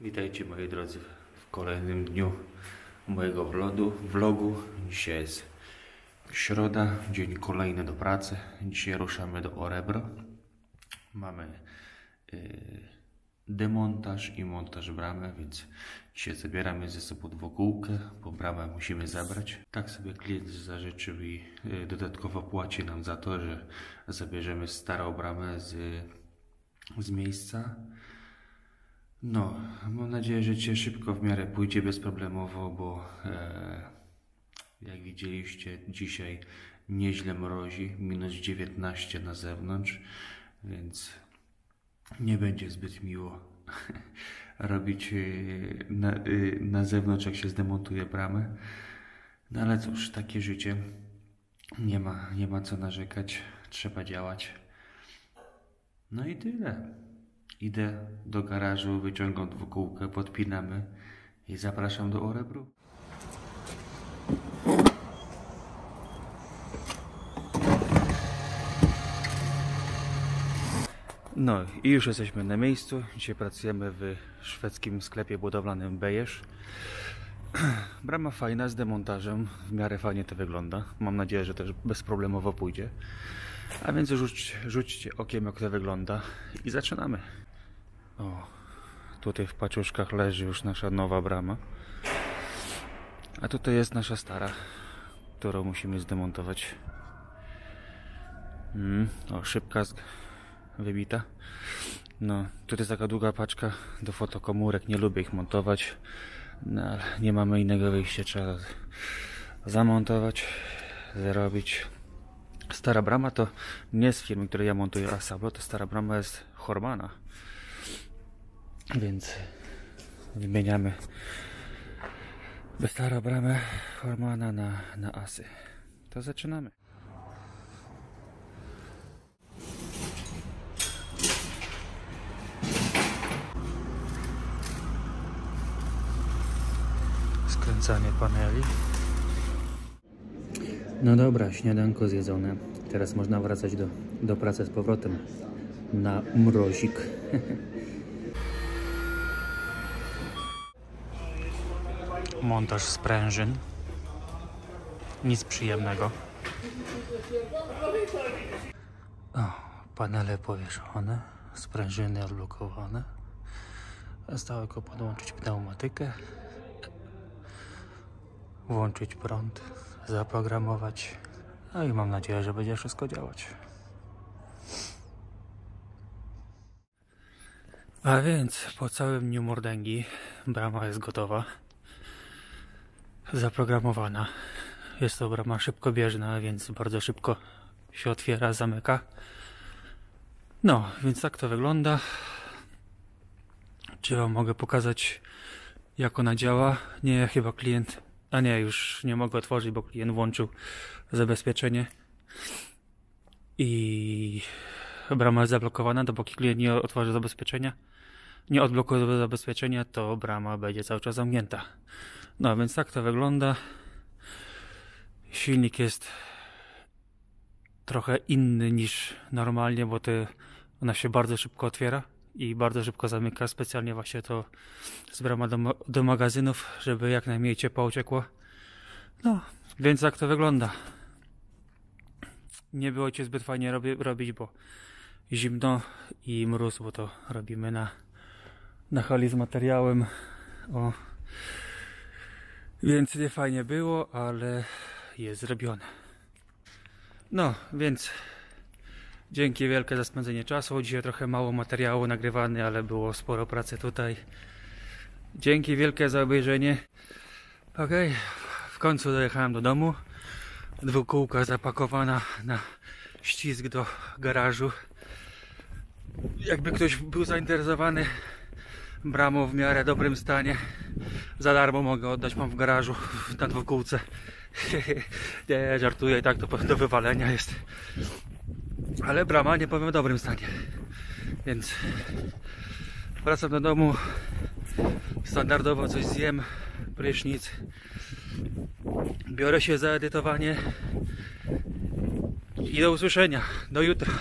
Witajcie moi drodzy w kolejnym dniu mojego vlogu. vlogu. Dzisiaj jest środa, dzień kolejny do pracy. Dzisiaj ruszamy do Orebro. Mamy yy, demontaż i montaż bramy, więc dzisiaj zabieramy ze sobą dwukółkę, bo bramę musimy zabrać. Tak sobie klient zażyczył i yy, dodatkowo płaci nam za to, że zabierzemy starą bramę z, z miejsca. No, mam nadzieję, że Cię szybko w miarę pójdzie bezproblemowo, bo e, jak widzieliście dzisiaj nieźle mrozi, minus 19 na zewnątrz, więc nie będzie zbyt miło robić e, na, e, na zewnątrz, jak się zdemontuje bramę. No ale cóż, takie życie. Nie ma, nie ma co narzekać, trzeba działać. No i tyle. Idę do garażu, wyciągam dwukółkę, podpinamy i zapraszam do Orebru. No i już jesteśmy na miejscu. Dzisiaj pracujemy w szwedzkim sklepie budowlanym Bejesz. Brama fajna z demontażem, w miarę fajnie to wygląda. Mam nadzieję, że też bezproblemowo pójdzie. A więc rzuć, rzućcie okiem jak to wygląda i zaczynamy. O, tutaj w paczuszkach leży już nasza nowa brama. A tutaj jest nasza stara, którą musimy zdemontować. Mm, o, szybka wybita. No, tutaj jest taka długa paczka do fotokomórek. Nie lubię ich montować. No, ale nie mamy innego wyjścia. Trzeba zamontować, zrobić. Stara brama to nie z firmy, której ja montuję Asablo, to stara brama jest Hormana. Więc wymieniamy stara bramę Hormana na, na asy. To zaczynamy. Skręcanie paneli. No dobra, śniadanko zjedzone. Teraz można wracać do, do pracy z powrotem na mrozik. Montaż sprężyn. Nic przyjemnego. O, panele powieszone, sprężyny odblokowane. Zostało tylko podłączyć pneumatykę, włączyć prąd, zaprogramować. No i mam nadzieję, że będzie wszystko działać. A więc po całym dniu mordęgi brama jest gotowa. Zaprogramowana. Jest to brama szybkobieżna, więc bardzo szybko się otwiera, zamyka. No, więc tak to wygląda. Czy wam mogę pokazać jak ona działa? Nie, chyba klient... A nie, już nie mogę otworzyć, bo klient włączył zabezpieczenie. I brama jest zablokowana, dopóki klient nie otworzy zabezpieczenia nie odblokuje zabezpieczenia, to brama będzie cały czas zamknięta. No więc tak to wygląda. Silnik jest trochę inny niż normalnie, bo to ona się bardzo szybko otwiera i bardzo szybko zamyka. Specjalnie właśnie to z brama do, do magazynów, żeby jak najmniej ciepła uciekło. No, więc tak to wygląda. Nie było cię zbyt fajnie robi, robić, bo zimno i mróz, bo to robimy na na hali z materiałem. O. Więc nie fajnie było, ale jest zrobione. No, więc dzięki wielkie za spędzenie czasu. Dzisiaj trochę mało materiału nagrywany, ale było sporo pracy tutaj. Dzięki wielkie za obejrzenie. Ok, w końcu dojechałem do domu. Dwukółka zapakowana na ścisk do garażu. Jakby ktoś był zainteresowany bramą w miarę dobrym stanie. Za darmo mogę oddać, mam w garażu na dwukółce. nie, żartuję, i tak to do wywalenia jest. Ale brama nie powiem w dobrym stanie. Więc wracam do domu. Standardowo coś zjem, prysznic. Biorę się za edytowanie. I do usłyszenia. Do jutra.